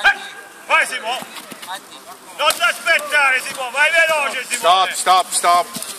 Eh, vai Simo! Non ti aspettare Simo, vai veloce Simone! Stop, stop, stop!